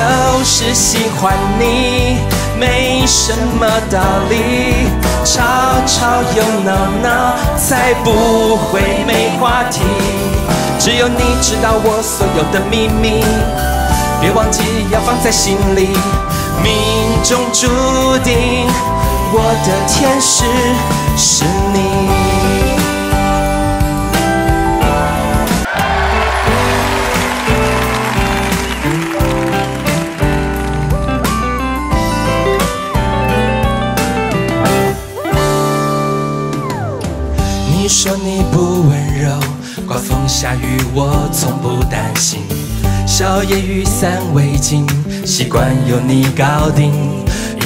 就是喜欢你，没什么道理，吵吵又闹闹，才不会没话题。只有你知道我所有的秘密，别忘记要放在心里。命中注定，我的天使是你。你说你不温柔，刮风下雨我从不担心。小夜雨伞围巾，习惯由你搞定。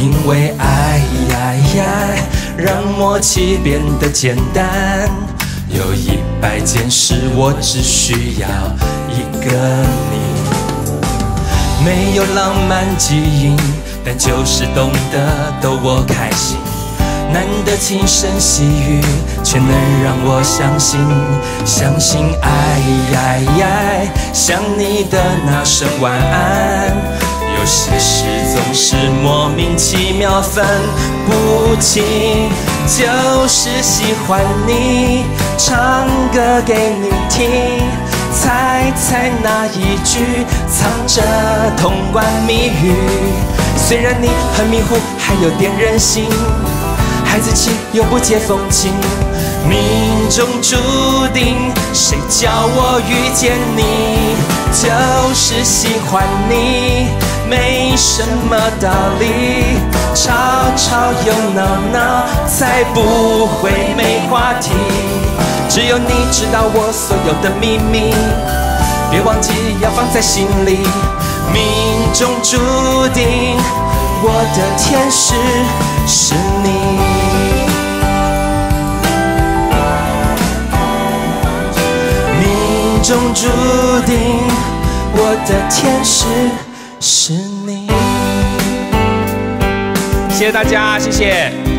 因为爱呀呀，让默契变得简单。有一百件事，我只需要一个你。没有浪漫基因，但就是懂得逗我开心。难得轻声细语，却能让我相信，相信爱呀呀，想你的那声晚安。有些事总是莫名其妙分不清，就是喜欢你，唱歌给你听，猜猜哪一句藏着通关密语？虽然你很迷糊，还有点任性。孩子气又不解风情，命中注定，谁叫我遇见你？就是喜欢你，没什么道理，吵吵又闹闹，才不会没话题。只有你知道我所有的秘密，别忘记要放在心里。命中注定，我的天使是你。中注定，我的天使是你。谢谢大家，谢谢。